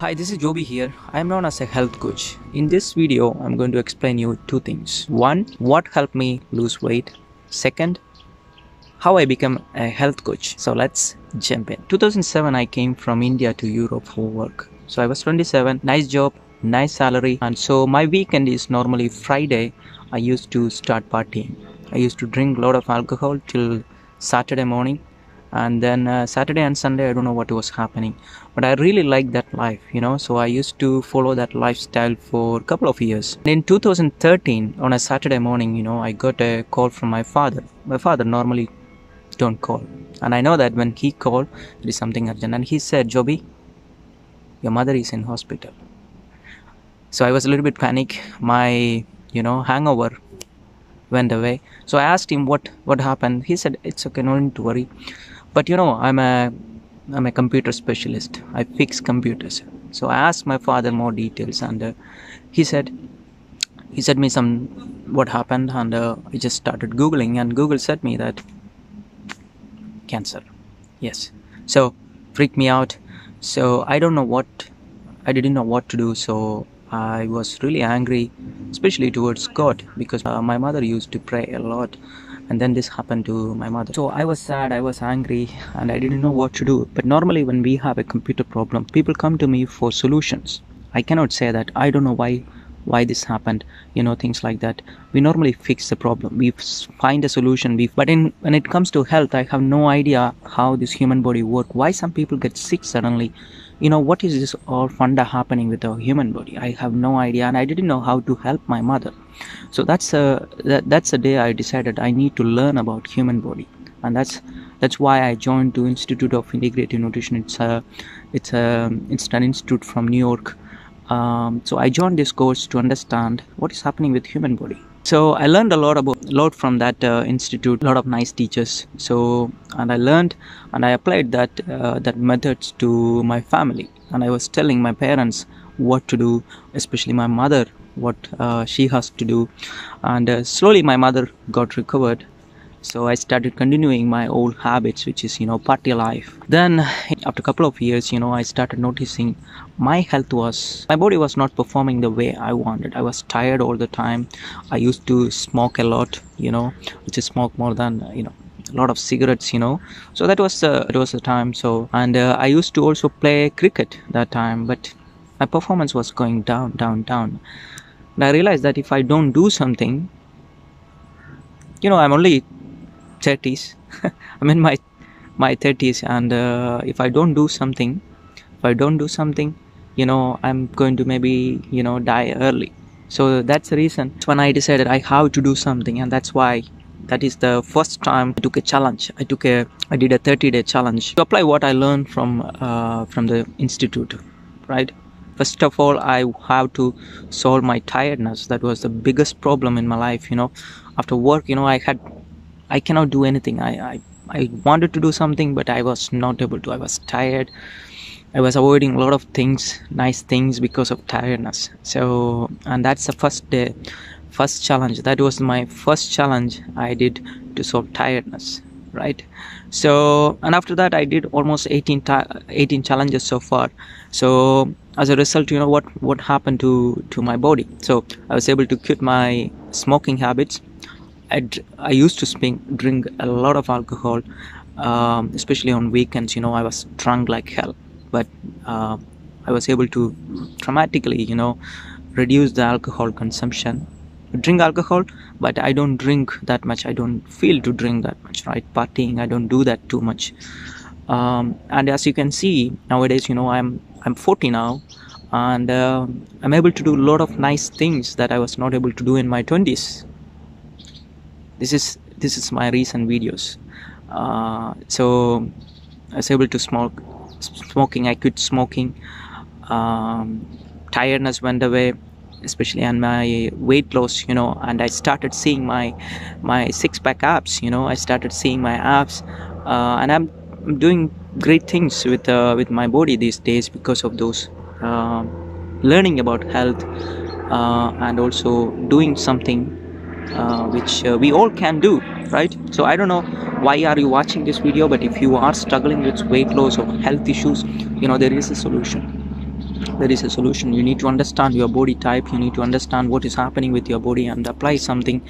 Hi, this is Jobi here. I am known as a health coach. In this video, I'm going to explain you two things. One, what helped me lose weight. Second, how I become a health coach. So let's jump in. 2007, I came from India to Europe for work. So I was 27, nice job, nice salary, and so my weekend is normally Friday. I used to start partying. I used to drink a lot of alcohol till Saturday morning and then uh, saturday and sunday i don't know what was happening. But i really liked that life you know? So i used to follow that lifestyle for a couple of years. In 2013 on a saturday morning you know i got a call from my father. My father normally don't call. And i know that when he called it is something urgent. And he said jobi your mother is in hospital. So i was a little bit panic. My you know hangover went away. So i asked him what what happened. He said it's okay no need to worry but you know i'm a i'm a computer specialist. I fix computers. So i asked my father more details and uh, he said he said me some what happened and uh, i just started googling and google said me that cancer. Yes. So freaked me out. So i don't know what i didn't know what to do. So i was really angry especially towards god because uh, my mother used to pray a lot and then this happened to my mother. So i was sad i was angry and i didn't know what to do. But normally when we have a computer problem people come to me for solutions. I cannot say that i don't know why why this happened you know things like that. We normally fix the problem. We find a solution. We but in when it comes to health i have no idea how this human body work. Why some people get sick suddenly? You know what is this all funda happening with the human body? I have no idea and i didn't know how to help my mother. So that's a that, that's a day i decided i need to learn about human body. And that's that's why i joined to institute of integrative nutrition. It's a it's a it's an institute from new york um, so i joined this course to understand what is happening with human body. So i learned a lot about a lot from that uh, institute a lot of nice teachers. So and i learned and i applied that uh, that methods to my family. And i was telling my parents what to do especially my mother what uh, she has to do. And uh, slowly my mother got recovered so i started continuing my old habits which is you know party life. Then after a couple of years you know i started noticing my health was my body was not performing the way i wanted. I was tired all the time. I used to smoke a lot you know which is smoke more than you know a lot of cigarettes you know. So that was uh, it was the time. So and uh, i used to also play cricket that time but my performance was going down down down. And i realized that if i don't do something you know i'm only 30s i'm in my my 30s and uh, if i don't do something if i don't do something you know i'm going to maybe you know die early. So that's the reason. When i decided i have to do something and that's why that is the first time i took a challenge. I took a i did a 30 day challenge to apply what i learned from uh, from the institute right? First of all i have to solve my tiredness. That was the biggest problem in my life you know. After work you know i had I cannot do anything. I, I, I wanted to do something, but I was not able to. I was tired. I was avoiding a lot of things, nice things, because of tiredness. So, and that's the first day, first challenge. That was my first challenge I did to solve tiredness, right? So, and after that, I did almost 18, 18 challenges so far. So, as a result, you know what what happened to to my body. So, I was able to quit my smoking habits I, I used to spink, drink a lot of alcohol, um, especially on weekends. You know, I was drunk like hell, but uh, I was able to dramatically, you know, reduce the alcohol consumption. I drink alcohol, but I don't drink that much. I don't feel to drink that much, right? Partying, I don't do that too much. Um, and as you can see nowadays, you know, I'm I'm 40 now, and uh, I'm able to do a lot of nice things that I was not able to do in my 20s this is this is my recent videos. Uh, so I was able to smoke smoking I quit smoking. Um, tiredness went away especially on my weight loss you know and I started seeing my my six pack abs you know I started seeing my abs. Uh, and I'm, I'm, doing great things with uh, with my body these days because of those uh, learning about health uh, and also doing something uh, which uh, we all can do right? So i don't know why are you watching this video but if you are struggling with weight loss or health issues you know there is a solution there is a solution. You need to understand your body type. You need to understand what is happening with your body and apply something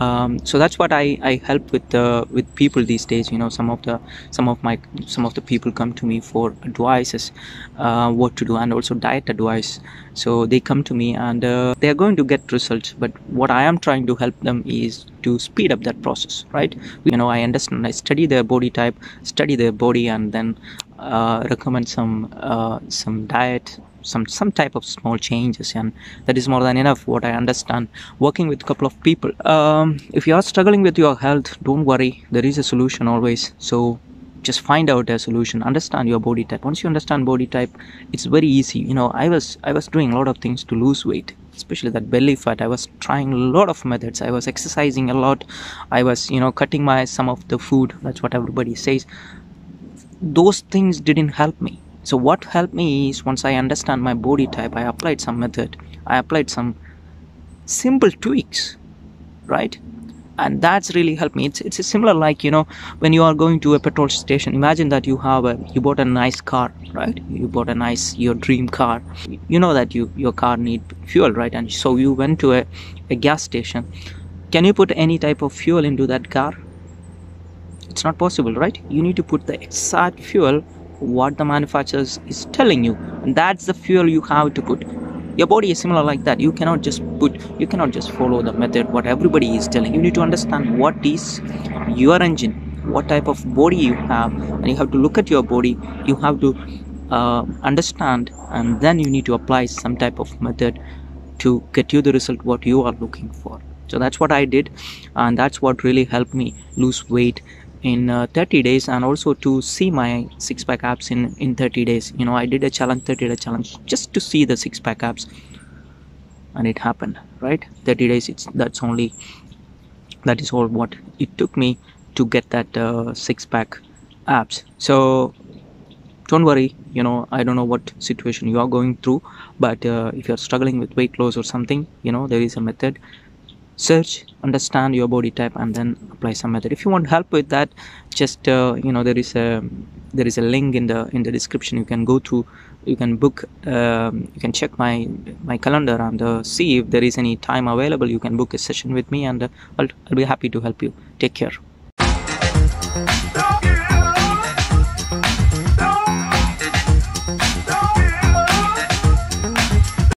um, so that's what I, I help with uh, with people these days. You know some of the some of my some of the people come to me for advices uh, what to do and also diet advice. So they come to me and uh, they are going to get results. But what I am trying to help them is to speed up that process right? You know I understand. I study their body type study their body and then uh, recommend some uh, some diet some some type of small changes and that is more than enough what i understand working with a couple of people. Um, if you are struggling with your health don't worry. There is a solution always. So just find out a solution. Understand your body type. Once you understand body type it's very easy. You know i was i was doing a lot of things to lose weight especially that belly fat. I was trying a lot of methods. I was exercising a lot. I was you know cutting my some of the food. That's what everybody says. Those things didn't help me so what helped me is once i understand my body type i applied some method. I applied some simple tweaks right? And that's really helped me. It's, it's similar like you know when you are going to a petrol station imagine that you have a you bought a nice car right? You bought a nice your dream car. You know that you your car need fuel right? And so you went to a, a gas station. Can you put any type of fuel into that car? It's not possible right? You need to put the exact fuel what the manufacturer is telling you. And that's the fuel you have to put. Your body is similar like that. You cannot just put you cannot just follow the method what everybody is telling. You need to understand what is your engine what type of body you have and you have to look at your body. You have to uh, understand and then you need to apply some type of method to get you the result what you are looking for. So that's what i did and that's what really helped me lose weight in uh, 30 days and also to see my six pack abs in in 30 days. You know i did a challenge 30 day challenge just to see the six pack abs. And it happened right? 30 days it's that's only that is all what it took me to get that uh, six pack abs. So don't worry you know i don't know what situation you are going through but uh, if you're struggling with weight loss or something you know there is a method search understand your body type and then apply some method. If you want help with that just uh, you know there is a there is a link in the in the description. You can go through you can book um, you can check my my calendar and uh, see if there is any time available. You can book a session with me and uh, I'll, I'll be happy to help you. Take care